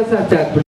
Biasa Cak